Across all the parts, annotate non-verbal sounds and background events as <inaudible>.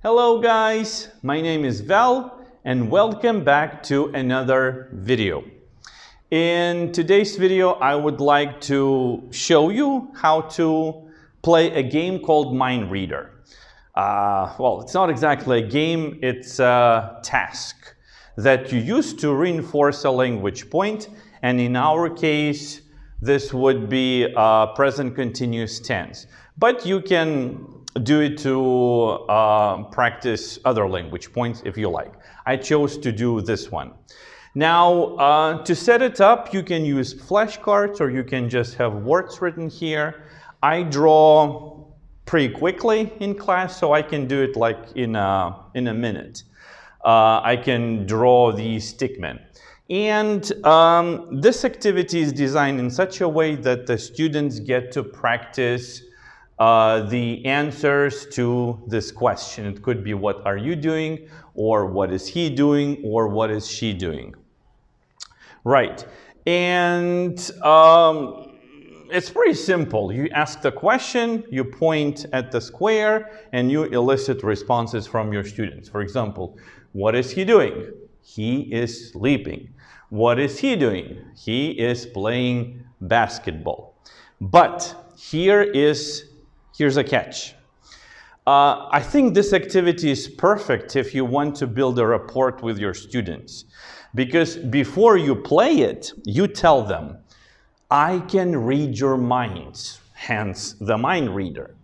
Hello guys, my name is Val and welcome back to another video. In today's video, I would like to show you how to play a game called Mind Reader. Uh, well, it's not exactly a game, it's a task that you use to reinforce a language. And in our case, this would be a present continuous tense. But you can do it to uh, practice other language points if you like. I chose to do this one. Now, uh, to set it up, you can use flashcards or you can just have words written here. I draw pretty quickly in class, so I can do it like in a, in a minute. Uh, I can draw the stickman. And um, this activity is designed in such a way that the students get to practice uh, the answers to this question. It could be what are you doing, or what is he doing, or what is she doing. Right. And um, it's pretty simple. You ask the question, you point at the square, and you elicit responses from your students. For example, what is he doing? He is sleeping. What is he doing? He is playing basketball. But here is Here's a catch. Uh, I think this activity is perfect if you want to build a rapport with your students. Because before you play it, you tell them, I can read your minds, hence the mind reader.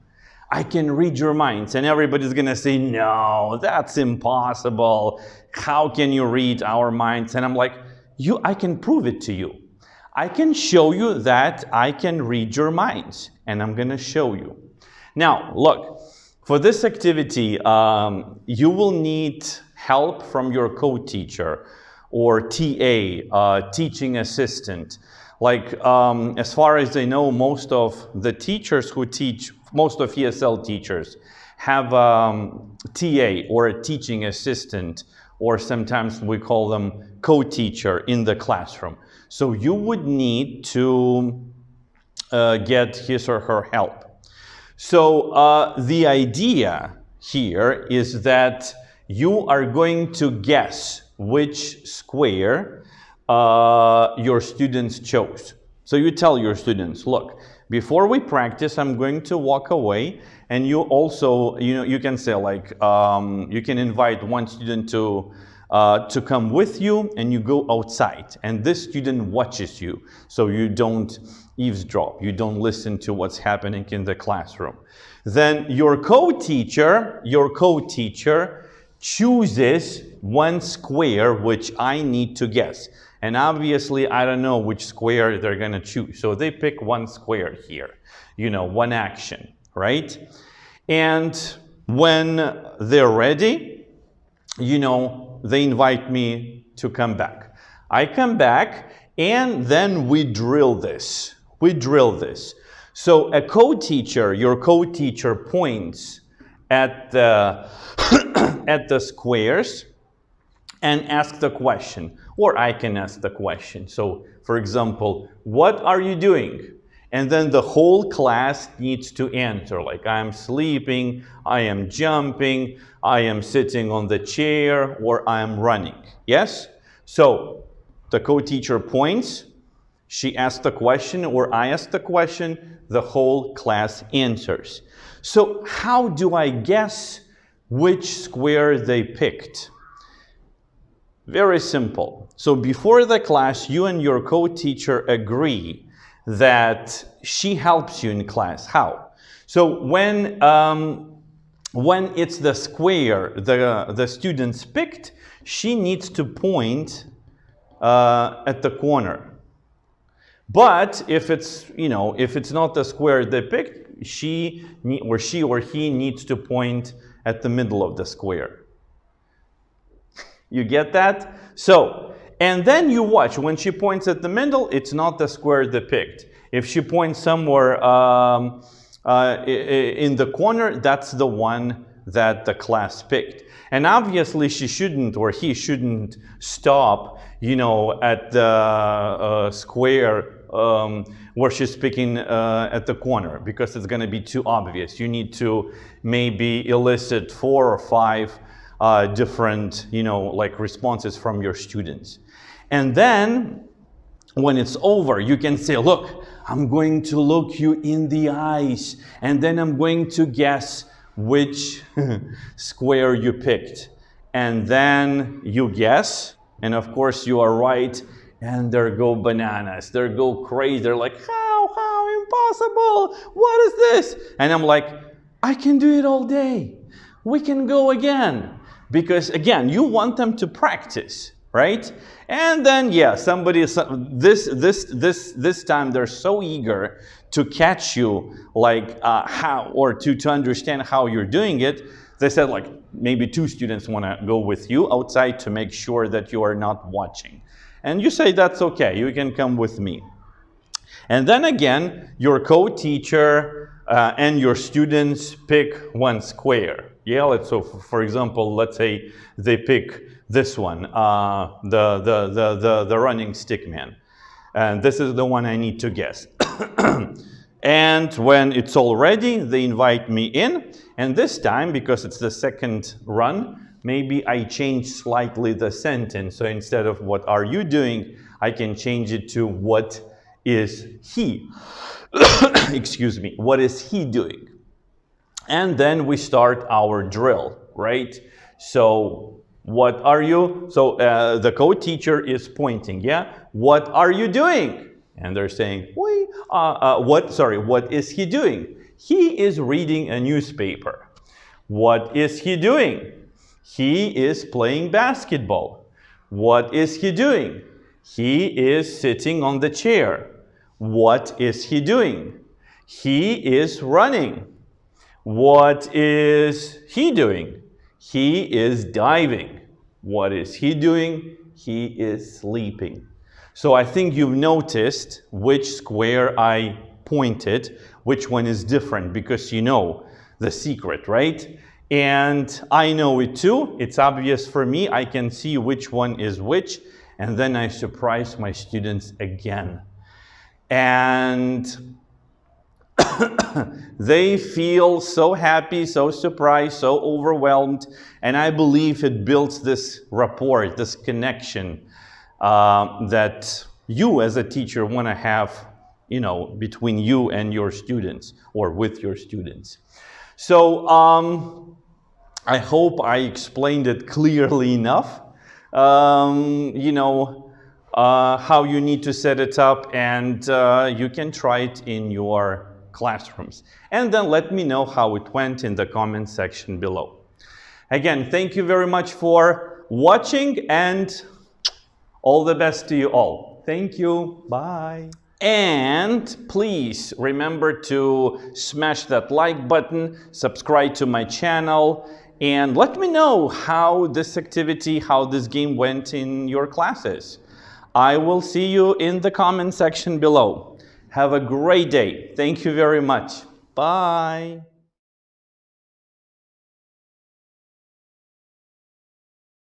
I can read your minds. And everybody's going to say, no, that's impossible. How can you read our minds? And I'm like, you, I can prove it to you. I can show you that I can read your minds. And I'm going to show you. Now, look, for this activity, um, you will need help from your co-teacher or TA, uh, teaching assistant. Like, um, as far as I know, most of the teachers who teach, most of ESL teachers have um, TA or a teaching assistant, or sometimes we call them co-teacher in the classroom. So you would need to uh, get his or her help. So uh, the idea here is that you are going to guess which square uh, your students chose. So you tell your students, look, before we practice, I'm going to walk away and you also, you know, you can say like, um, you can invite one student to uh, to come with you and you go outside and this student watches you so you don't eavesdrop, you don't listen to what's happening in the classroom. Then your co-teacher, your co-teacher chooses one square which I need to guess. And obviously I don't know which square they're gonna choose. So they pick one square here, you know, one action, right? And when they're ready, you know, they invite me to come back. I come back and then we drill this. We drill this. So a co-teacher, your co-teacher points at the, <coughs> at the squares and ask the question, or I can ask the question. So for example, what are you doing? And then the whole class needs to answer, like I'm sleeping, I am jumping, I am sitting on the chair, or I am running. Yes? So the co-teacher points, she asks the question or I ask the question, the whole class answers. So how do I guess which square they picked? Very simple. So before the class, you and your co-teacher agree that she helps you in class. How? So when, um, when it's the square the, the students picked, she needs to point uh, at the corner. But if it's, you know, if it's not the square they picked, she or she or he needs to point at the middle of the square. You get that? So, and then you watch, when she points at the middle, it's not the square they picked. If she points somewhere um, uh, in the corner, that's the one that the class picked. And obviously she shouldn't or he shouldn't stop, you know, at the uh, square um, where she's speaking uh, at the corner because it's going to be too obvious. You need to maybe elicit four or five uh, different, you know, like responses from your students. And then when it's over, you can say, look, I'm going to look you in the eyes, and then I'm going to guess which <laughs> square you picked. And then you guess, and of course you are right, and they go bananas. They go crazy. They're like, how, how, impossible. What is this? And I'm like, I can do it all day. We can go again. Because again, you want them to practice, right? And then, yeah, somebody, this, this, this, this time they're so eager to catch you, like uh, how, or to, to understand how you're doing it. They said like maybe two students want to go with you outside to make sure that you are not watching. And you say, that's okay, you can come with me. And then again, your co-teacher uh, and your students pick one square. Yeah, so for example, let's say they pick this one, uh, the, the, the, the, the running stick man. And this is the one I need to guess. <coughs> and when it's all ready, they invite me in. And this time, because it's the second run, maybe I change slightly the sentence. So instead of what are you doing, I can change it to what is he? <coughs> Excuse me, what is he doing? And then we start our drill, right? So what are you? So uh, the co-teacher is pointing, yeah? What are you doing? And they're saying, Wait, uh, uh, what, sorry, what is he doing? He is reading a newspaper. What is he doing? He is playing basketball. What is he doing? He is sitting on the chair. What is he doing? He is running. What is he doing? He is diving. What is he doing? He is sleeping. So I think you've noticed which square I pointed, which one is different because you know the secret, right? And I know it too. It's obvious for me. I can see which one is which. And then I surprise my students again. And <coughs> they feel so happy, so surprised, so overwhelmed. And I believe it builds this rapport, this connection uh, that you as a teacher want to have you know, between you and your students or with your students. So um, I hope I explained it clearly enough. Um, you know, uh, how you need to set it up and uh, you can try it in your classrooms. And then let me know how it went in the comment section below. Again, thank you very much for watching and all the best to you all. Thank you. Bye. And please remember to smash that like button, subscribe to my channel, and let me know how this activity, how this game went in your classes. I will see you in the comment section below. Have a great day. Thank you very much. Bye.